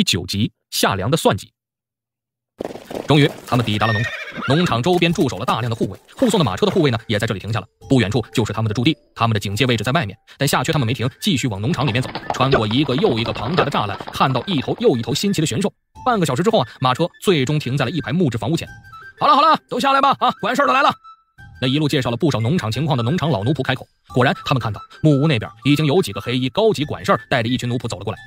第九集夏良的算计。终于，他们抵达了农场。农场周边驻守了大量的护卫，护送的马车的护卫呢，也在这里停下了。不远处就是他们的驻地，他们的警戒位置在外面。但夏缺他们没停，继续往农场里面走，穿过一个又一个庞大的栅栏，看到一头又一头新奇的玄兽。半个小时之后啊，马车最终停在了一排木质房屋前。好了好了，都下来吧！啊，管事的来了。那一路介绍了不少农场情况的农场老奴仆开口。果然，他们看到木屋那边已经有几个黑衣高级管事带着一群奴仆走了过来。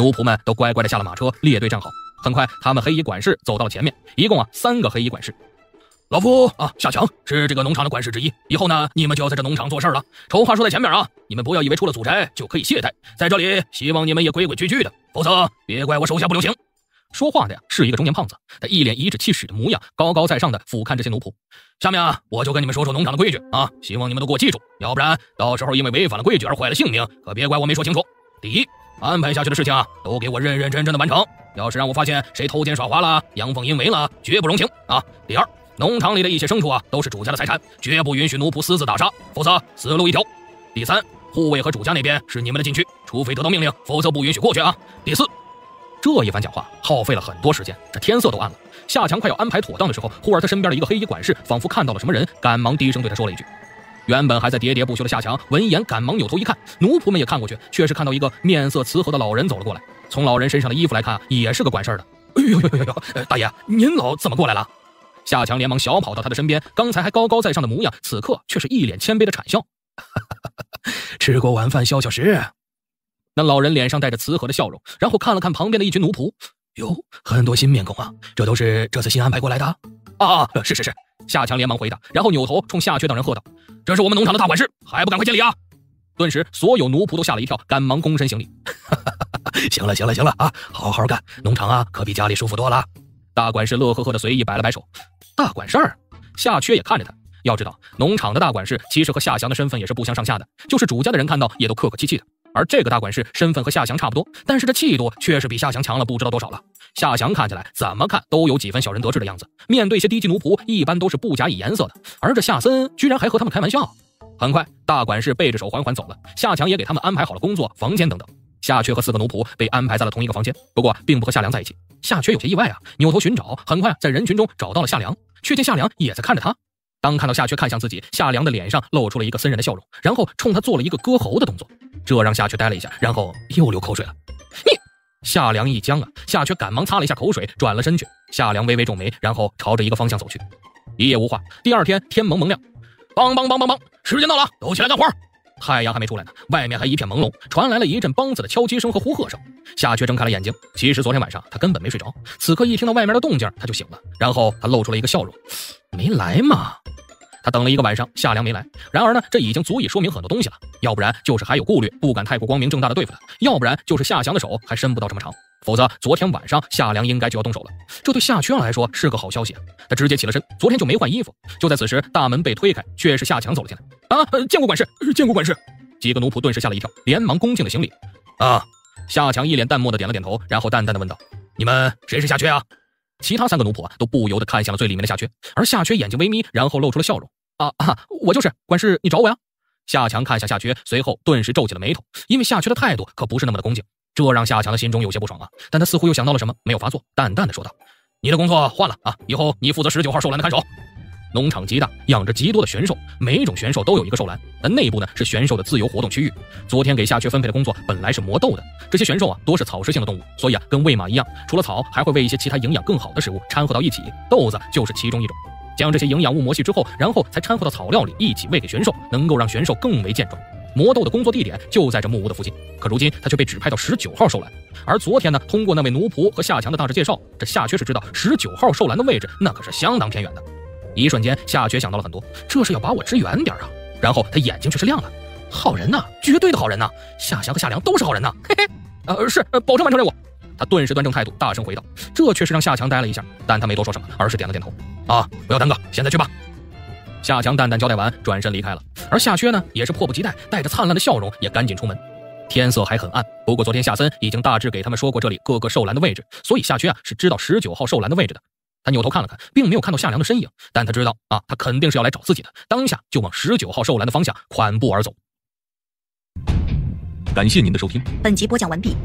奴仆们都乖乖的下了马车，列队站好。很快，他们黑衣管事走到了前面，一共啊三个黑衣管事。老夫啊，夏强是这个农场的管事之一。以后呢，你们就要在这农场做事了。丑话说在前面啊，你们不要以为出了祖宅就可以懈怠，在这里希望你们也规规矩矩的，否则别怪我手下不留情。说话的呀是一个中年胖子，他一脸颐指气使的模样，高高在上的俯瞰这些奴仆。下面啊，我就跟你们说说农场的规矩啊，希望你们都给我记住，要不然到时候因为违反了规矩而坏了性命，可别怪我没说清楚。第一。安排下去的事情啊，都给我认认真真的完成。要是让我发现谁偷奸耍滑了、阳奉阴违了，绝不容情啊！第二，农场里的一些牲畜啊，都是主家的财产，绝不允许奴仆私自打杀，否则死路一条。第三，护卫和主家那边是你们的禁区，除非得到命令，否则不允许过去啊。第四，这一番讲话耗费了很多时间，这天色都暗了。夏强快要安排妥当的时候，忽而他身边的一个黑衣管事仿佛看到了什么人，赶忙低声对他说了一句。原本还在喋喋不休的夏强闻言，赶忙扭头一看，奴仆们也看过去，却是看到一个面色慈和的老人走了过来。从老人身上的衣服来看，也是个管事儿的。哎呦呦呦呦！大爷，您老怎么过来了？夏强连忙小跑到他的身边，刚才还高高在上的模样，此刻却是一脸谦卑的谄笑。吃过晚饭消消食。那老人脸上带着慈和的笑容，然后看了看旁边的一群奴仆，哟，很多新面孔啊，这都是这次新安排过来的。啊，是是是。夏强连忙回答，然后扭头冲夏缺等人喝道：“这是我们农场的大管事，还不赶快见礼啊！”顿时，所有奴仆都吓了一跳，赶忙躬身行礼。行了，行了，行了啊，好好干，农场啊可比家里舒服多了。大管事乐呵呵的随意摆了摆手。大管事儿，夏缺也看着他。要知道，农场的大管事其实和夏翔的身份也是不相上下的，就是主家的人看到也都客客气气的。而这个大管事身份和夏翔差不多，但是这气度却是比夏翔强了不知道多少了。夏翔看起来怎么看都有几分小人得志的样子，面对些低级奴仆，一般都是不假以颜色的。而这夏森居然还和他们开玩笑。很快，大管事背着手缓缓走了，夏强也给他们安排好了工作、房间等等。夏缺和四个奴仆被安排在了同一个房间，不过并不和夏良在一起。夏缺有些意外啊，扭头寻找，很快在人群中找到了夏良，却见夏良也在看着他。当看到夏缺看向自己，夏良的脸上露出了一个森然的笑容，然后冲他做了一个割喉的动作，这让夏缺呆了一下，然后又流口水了。你，夏良一僵啊，夏缺赶忙擦了一下口水，转了身去。夏良微微皱眉，然后朝着一个方向走去。一夜无话。第二天天蒙蒙亮，梆梆梆梆梆，时间到了，都起来干活。太阳还没出来呢，外面还一片朦胧，传来了一阵梆子的敲击声和呼喝声。夏缺睁开了眼睛，其实昨天晚上他根本没睡着，此刻一听到外面的动静，他就醒了，然后他露出了一个笑容，没来嘛。他等了一个晚上，夏良没来。然而呢，这已经足以说明很多东西了。要不然就是还有顾虑，不敢太过光明正大的对付他；要不然就是夏祥的手还伸不到这么长。否则，昨天晚上夏良应该就要动手了。这对夏缺来说是个好消息。他直接起了身，昨天就没换衣服。就在此时，大门被推开，却是夏强走了进来。啊，见过管事，见过管事。几个奴仆顿时吓了一跳，连忙恭敬的行礼。啊，夏强一脸淡漠的点了点头，然后淡淡的问道：“你们谁是夏缺啊？”其他三个奴仆啊，都不由得看向了最里面的夏缺，而夏缺眼睛微眯，然后露出了笑容。啊 啊，我就是管事，你找我呀？夏强看向夏缺，随后顿时皱起了眉头，因为夏缺的态度可不是那么的恭敬，这让夏强的心中有些不爽啊。但他似乎又想到了什么，没有发作，淡淡的说道：“你的工作换了啊，以后你负责十九号兽栏的看守。农场极大，养着极多的玄兽，每一种玄兽都有一个兽栏，但内部呢是玄兽的自由活动区域。昨天给夏缺分配的工作本来是磨豆的，这些玄兽啊多是草食性的动物，所以啊跟喂马一样，除了草，还会喂一些其他营养更好的食物掺和到一起，豆子就是其中一种。”将这些营养物磨细之后，然后才掺和到草料里一起喂给玄兽，能够让玄兽更为健壮。磨豆的工作地点就在这木屋的附近，可如今他却被指派到十九号兽栏。而昨天呢，通过那位奴仆和夏强的大致介绍，这夏缺是知道十九号兽栏的位置，那可是相当偏远的。一瞬间，夏缺想到了很多，这是要把我支远点啊！然后他眼睛却是亮了，好人呐，绝对的好人呐！夏祥和夏良都是好人呐，嘿嘿，呃，是，保证完成任务。他顿时端正态度，大声回道：“这却是让夏强呆了一下，但他没多说什么，而是点了点头。啊，不要耽搁，现在去吧。”夏强淡淡交代完，转身离开了。而夏缺呢，也是迫不及待，带着灿烂的笑容，也赶紧出门。天色还很暗，不过昨天夏森已经大致给他们说过这里各个兽栏的位置，所以夏缺啊是知道十九号兽栏的位置的。他扭头看了看，并没有看到夏良的身影，但他知道啊，他肯定是要来找自己的，当下就往十九号兽栏的方向款步而走。感谢您的收听，本集播讲完毕。